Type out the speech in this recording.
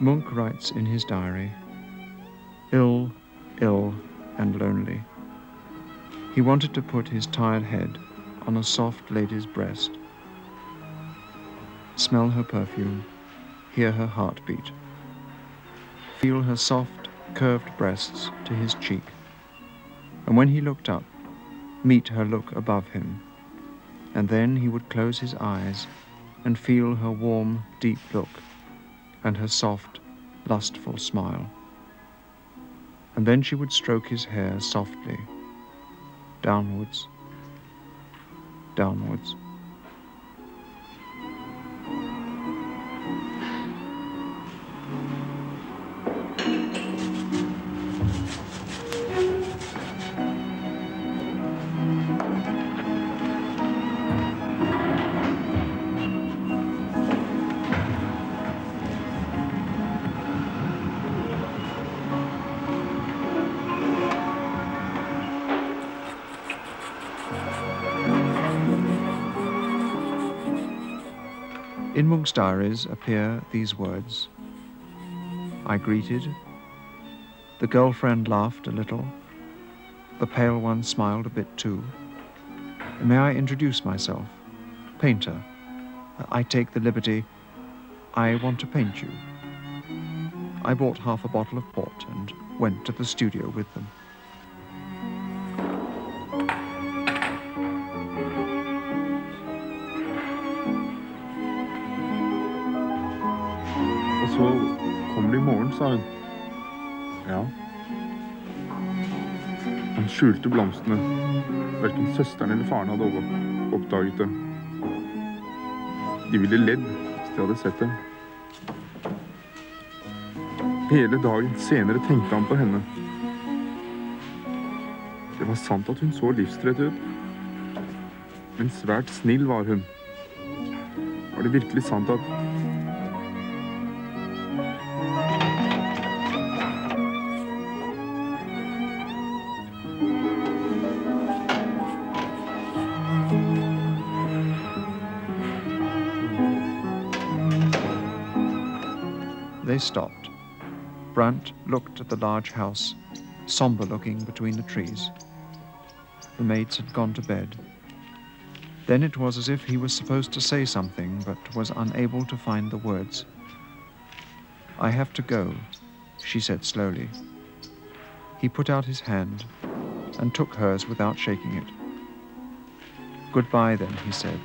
Munch writes in his diary ill, ill, and lonely. He wanted to put his tired head on a soft lady's breast, smell her perfume, hear her heartbeat, feel her soft, curved breasts to his cheek, and when he looked up, meet her look above him, and then he would close his eyes and feel her warm, deep look and her soft, lustful smile. And then she would stroke his hair softly, downwards, downwards. In Munch's diaries appear these words I greeted, the girlfriend laughed a little, the pale one smiled a bit too. May I introduce myself? Painter. I take the liberty. I want to paint you. I bought half a bottle of port and went to the studio with them. Så kommer de i morgen, sa hun. Ja. Han skjulte blomstene. Verken søsteren eller faren hadde oppdaget det. De ville ledd hvis de hadde sett dem. Hele dagen senere tenkte han på henne. Det var sant at hun så livstrett ut. Men svært snill var hun. Var det virkelig sant at They stopped. Brandt looked at the large house, somber looking between the trees. The maids had gone to bed. Then it was as if he was supposed to say something, but was unable to find the words. I have to go, she said slowly. He put out his hand and took hers without shaking it. Goodbye, then, he said.